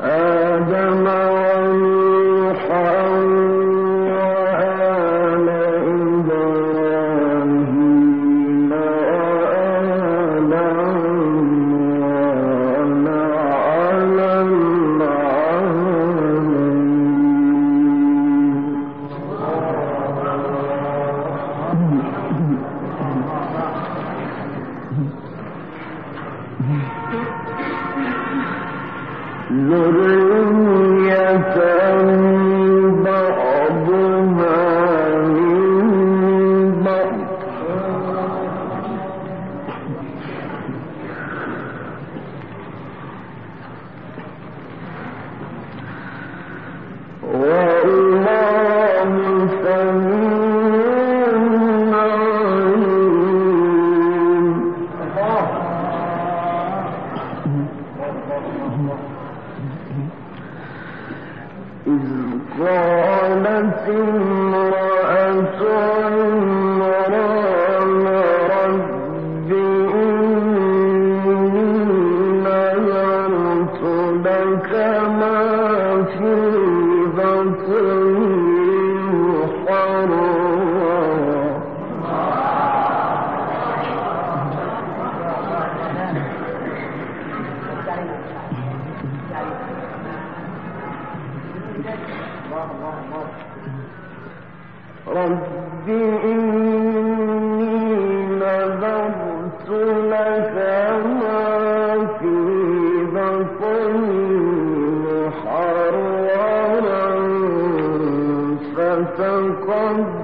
آدم come.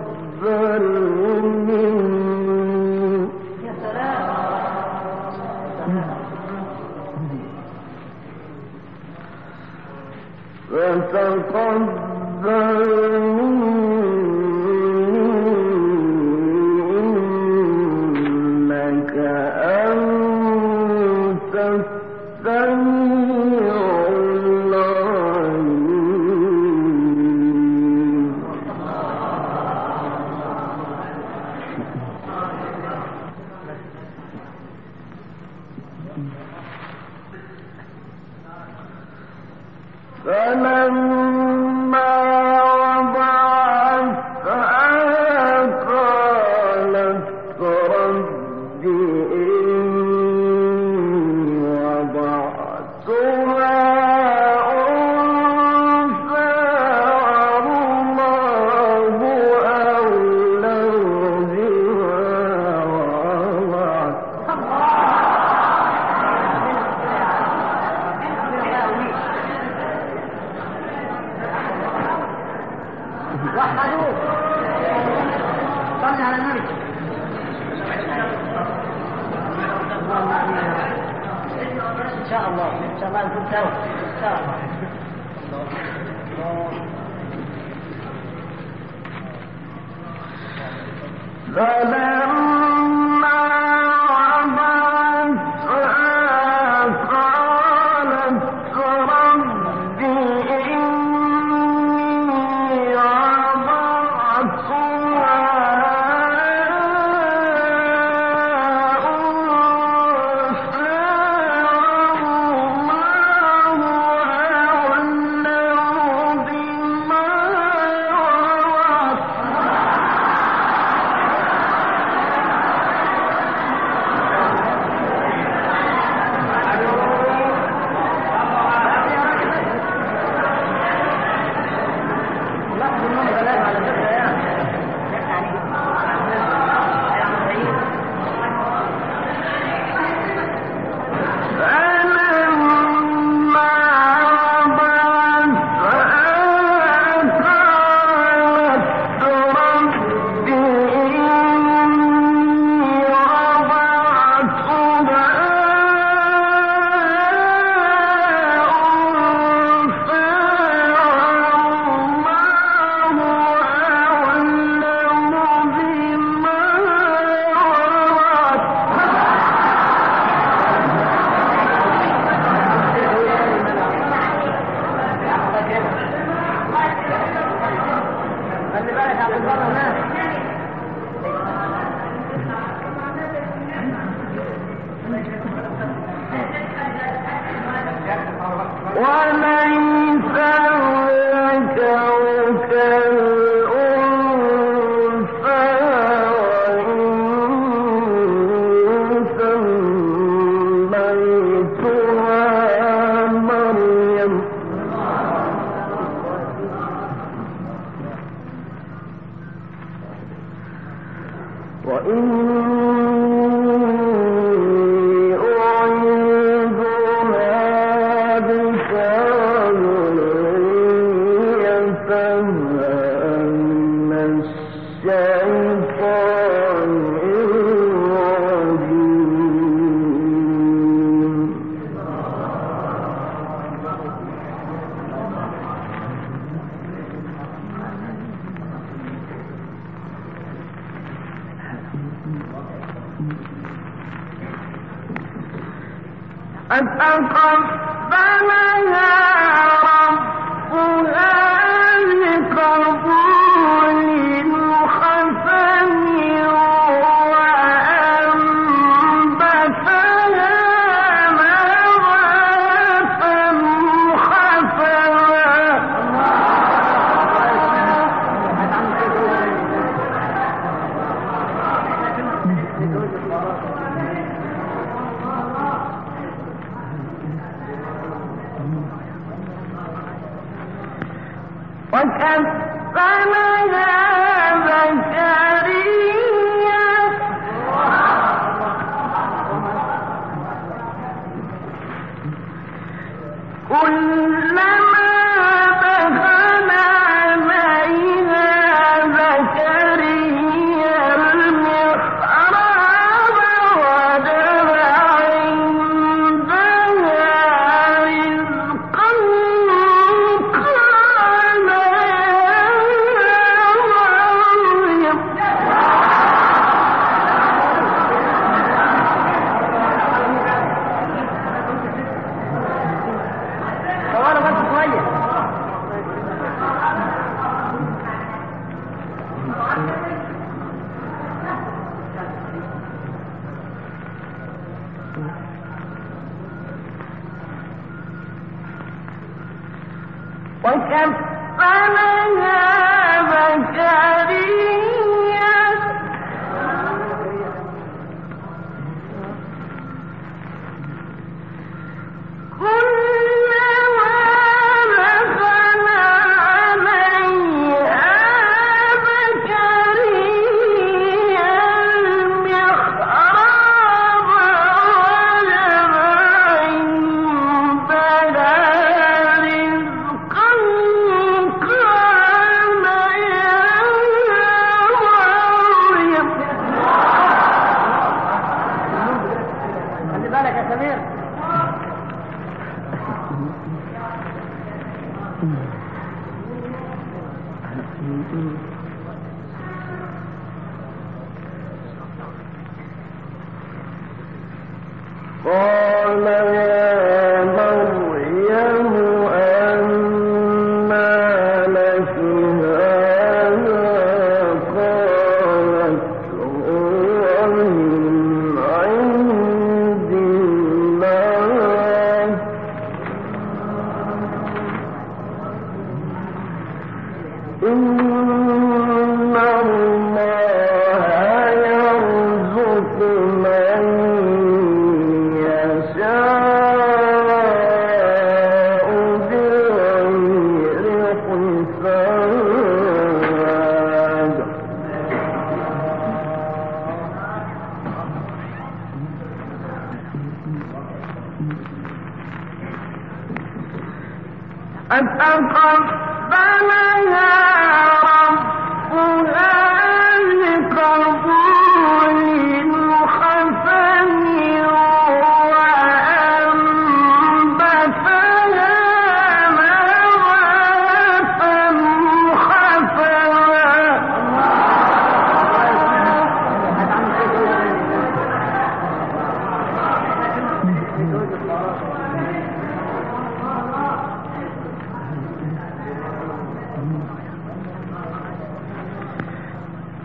وإني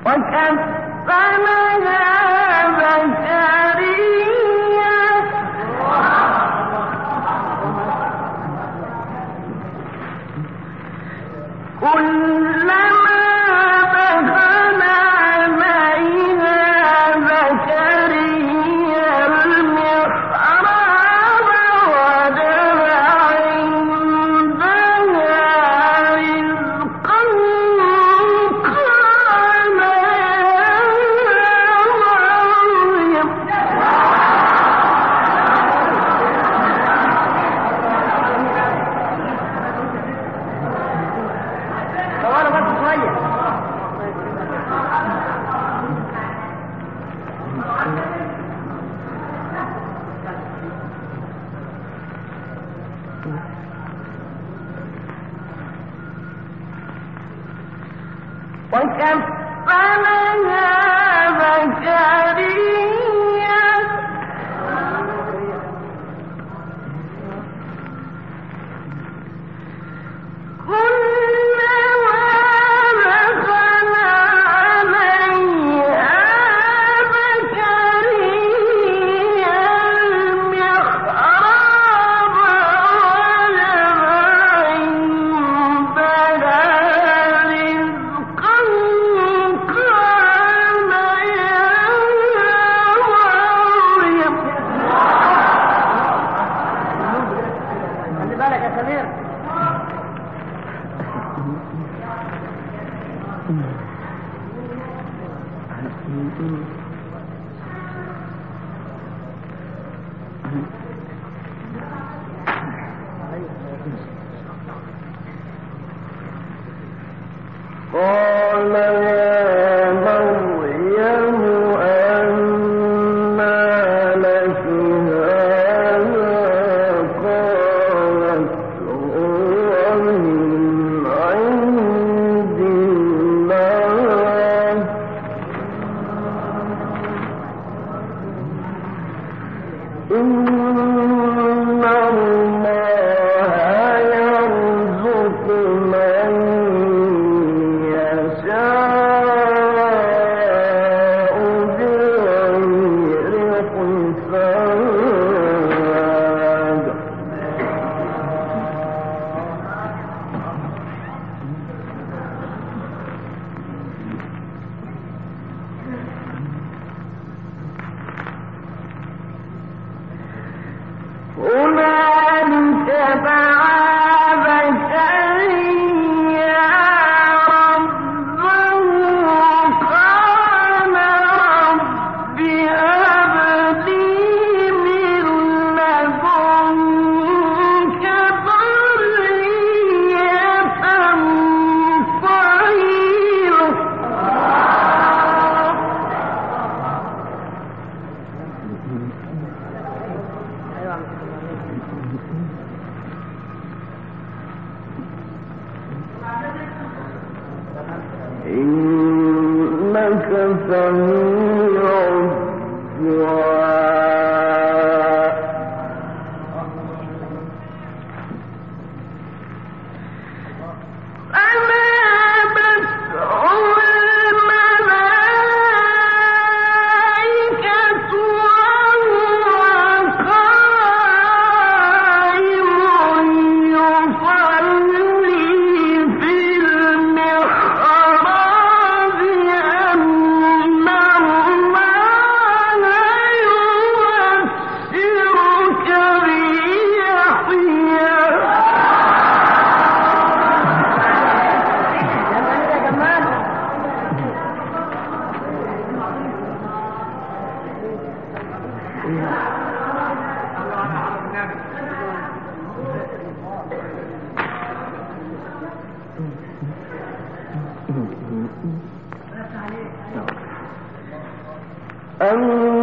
وكفلها زكريا Mm-hmm. إنك سميع الدعاء. أن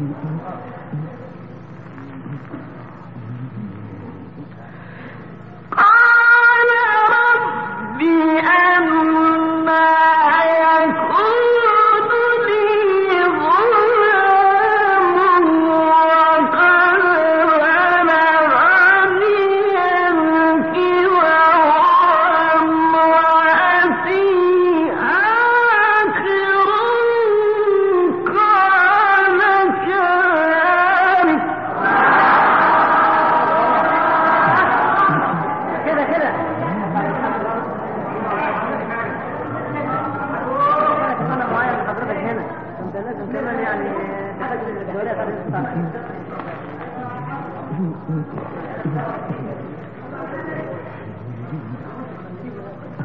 Mm-hmm.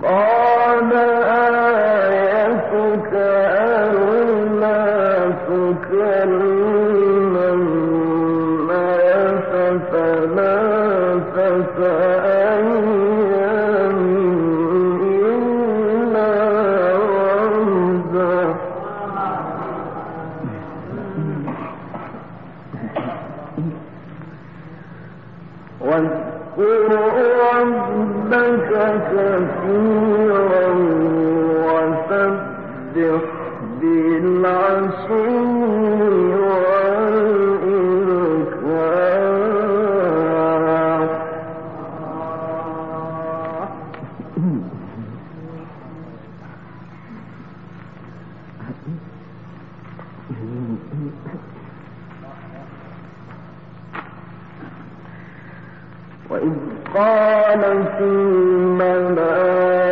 Oh! وإذ قالت الملائكة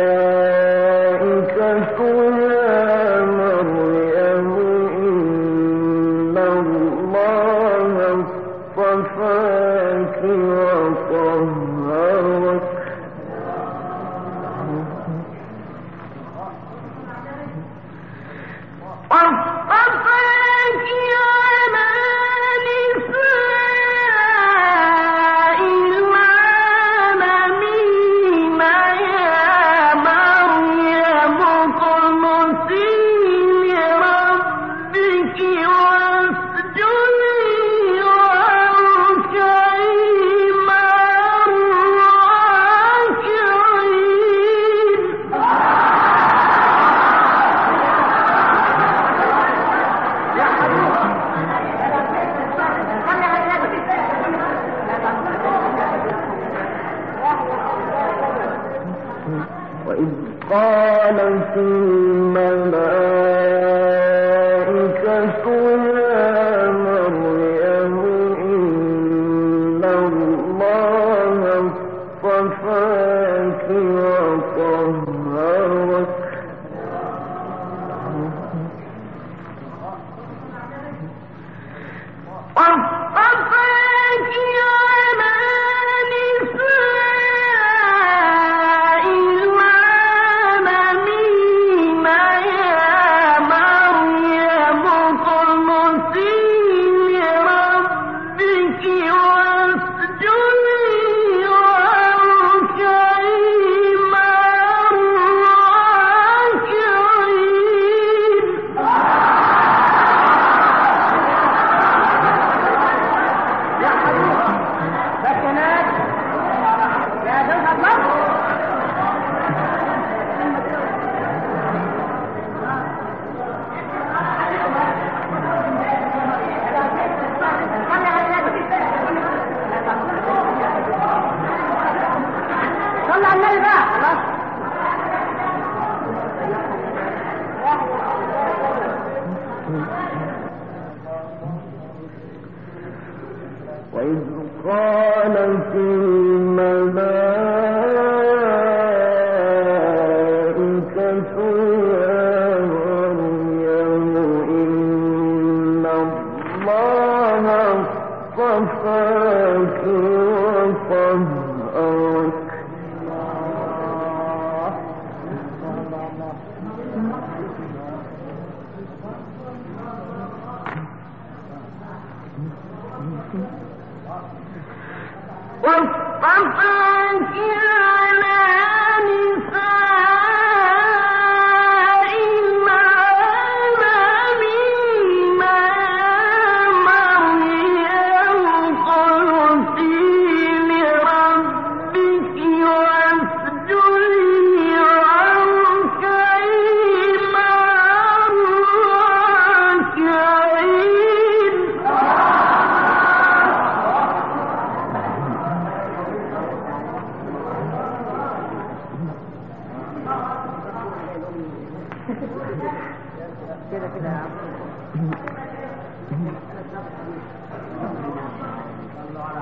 الملائكة كده كده. يا عم الله على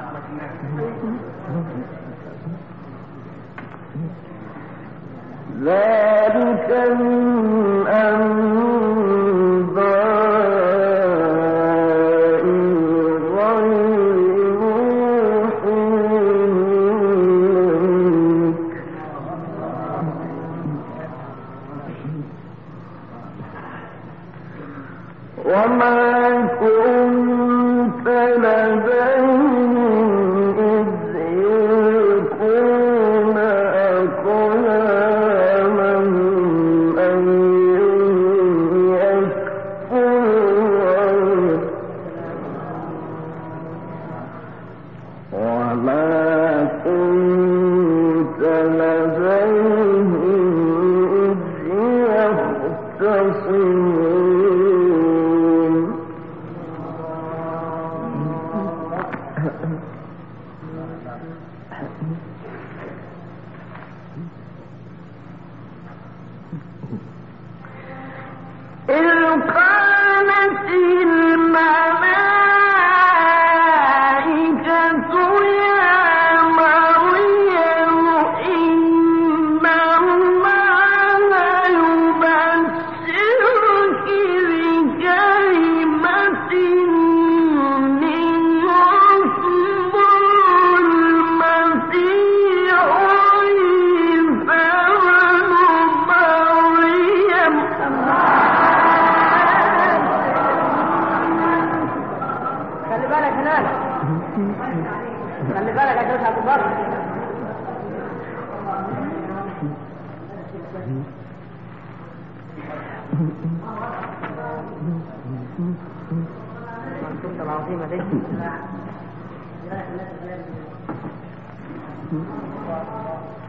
العظيمة دي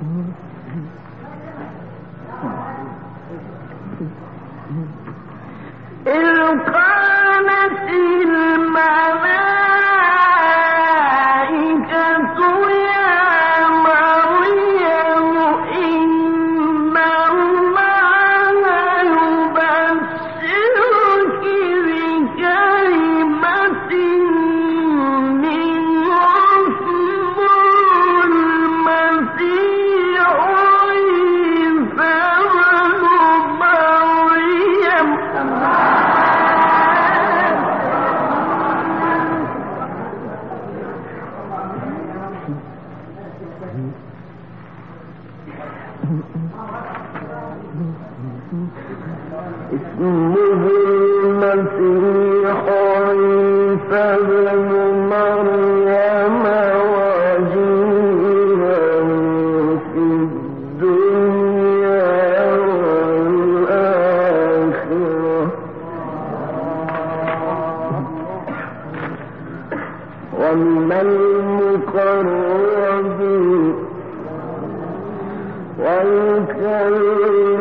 Mm-hmm. والكلب